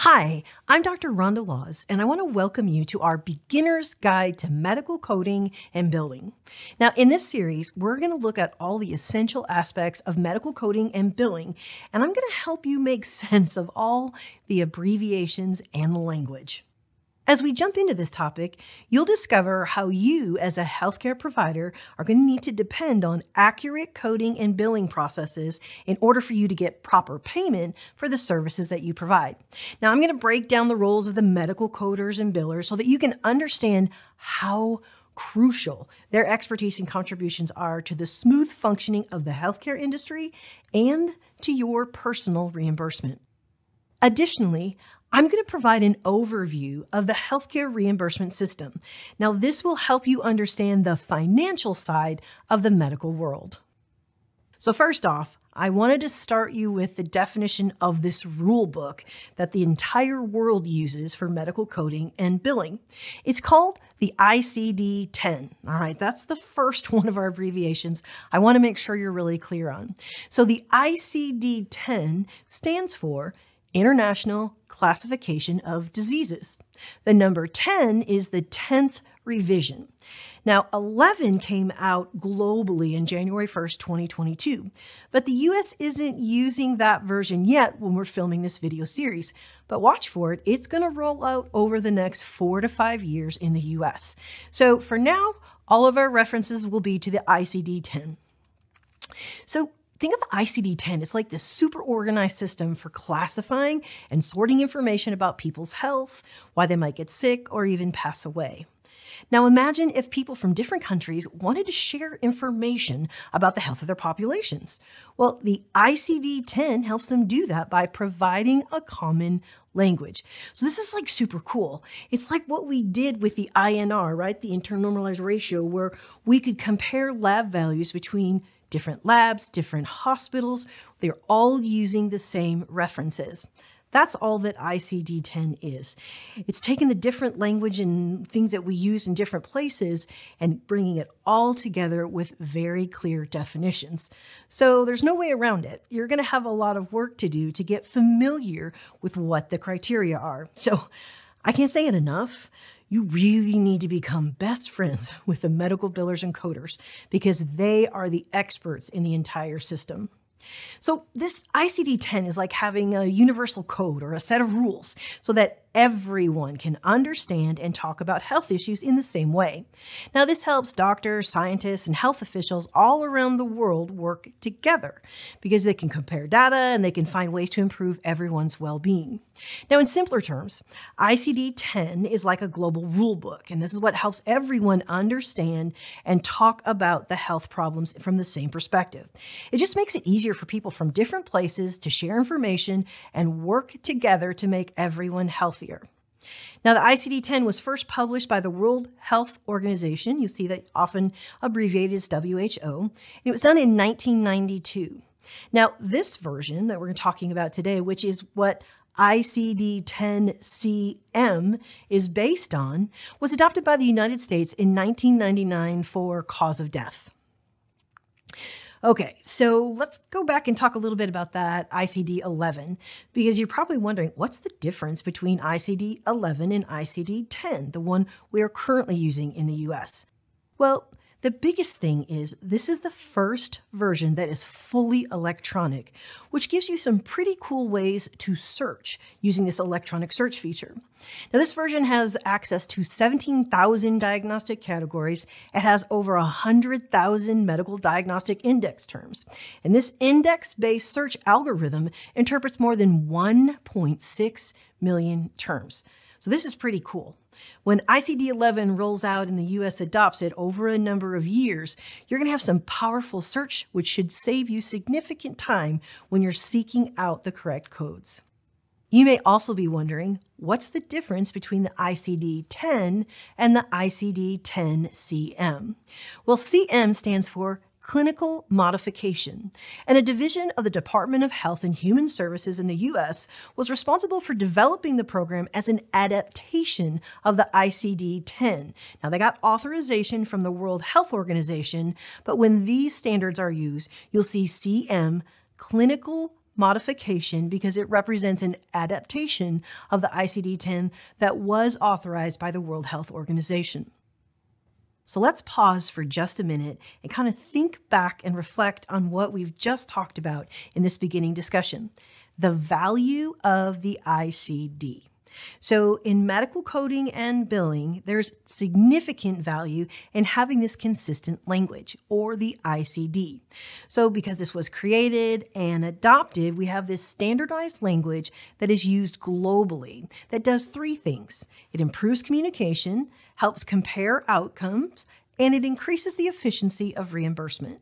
Hi, I'm Dr. Rhonda Lawes, and I want to welcome you to our Beginner's Guide to Medical Coding and Billing. Now, in this series, we're going to look at all the essential aspects of medical coding and billing, and I'm going to help you make sense of all the abbreviations and language. As we jump into this topic, you'll discover how you, as a healthcare provider, are going to need to depend on accurate coding and billing processes in order for you to get proper payment for the services that you provide. Now, I'm going to break down the roles of the medical coders and billers so that you can understand how crucial their expertise and contributions are to the smooth functioning of the healthcare industry and to your personal reimbursement. Additionally, I'm going to provide an overview of the healthcare reimbursement system. Now, this will help you understand the financial side of the medical world. So, first off, I wanted to start you with the definition of this rule book that the entire world uses for medical coding and billing. It's called the ICD 10. All right, that's the first one of our abbreviations I want to make sure you're really clear on. So, the ICD 10 stands for International Classification of Diseases. The number 10 is the 10th revision. Now, 11 came out globally in January 1st, 2022, but the US isn't using that version yet when we're filming this video series. But watch for it, it's going to roll out over the next four to five years in the US. So for now, all of our references will be to the ICD 10. So Think of the ICD 10 It's like this super organized system for classifying and sorting information about people's health, why they might get sick, or even pass away. Now imagine if people from different countries wanted to share information about the health of their populations. Well, the ICD 10 helps them do that by providing a common language. So this is like super cool. It's like what we did with the INR, right? The internal normalized ratio, where we could compare lab values between different labs, different hospitals. They're all using the same references. That's all that ICD 10 is. It's taking the different language and things that we use in different places and bringing it all together with very clear definitions. So there's no way around it. You're going to have a lot of work to do to get familiar with what the criteria are. So I can't say it enough you really need to become best friends with the medical billers and coders because they are the experts in the entire system. So, this ICD 10 is like having a universal code or a set of rules so that everyone can understand and talk about health issues in the same way. Now, this helps doctors, scientists, and health officials all around the world work together because they can compare data and they can find ways to improve everyone's well being. Now, in simpler terms, ICD 10 is like a global rule book, and this is what helps everyone understand and talk about the health problems from the same perspective. It just makes it easier for people from different places to share information and work together to make everyone healthier now, the ICD 10 was first published by the World Health Organization. You see that often abbreviated as WHO. It was done in 1992. Now, this version that we're talking about today, which is what ICD 10 CM is based on, was adopted by the United States in 1999 for cause of death. Okay, so let's go back and talk a little bit about that ICD 11 because you're probably wondering what's the difference between ICD 11 and ICD 10, the one we are currently using in the US? Well, the biggest thing is this is the first version that is fully electronic, which gives you some pretty cool ways to search using this electronic search feature. Now, this version has access to 17,000 diagnostic categories. It has over 100,000 medical diagnostic index terms. And this index based search algorithm interprets more than 1.6 million terms. So, this is pretty cool. When ICD 11 rolls out and the US adopts it over a number of years, you're going to have some powerful search, which should save you significant time when you're seeking out the correct codes. You may also be wondering what's the difference between the ICD 10 and the ICD 10 CM? Well, CM stands for clinical modification, and a division of the Department of Health and Human Services in the U.S. was responsible for developing the program as an adaptation of the ICD 10. Now, they got authorization from the World Health Organization, but when these standards are used, you'll see CM, clinical modification because it represents an adaptation of the ICD 10 that was authorized by the World Health Organization. So let's pause for just a minute and kind of think back and reflect on what we've just talked about in this beginning discussion the value of the ICD. So, in medical coding and billing, there's significant value in having this consistent language or the ICD. So, because this was created and adopted, we have this standardized language that is used globally that does three things it improves communication, helps compare outcomes, and it increases the efficiency of reimbursement.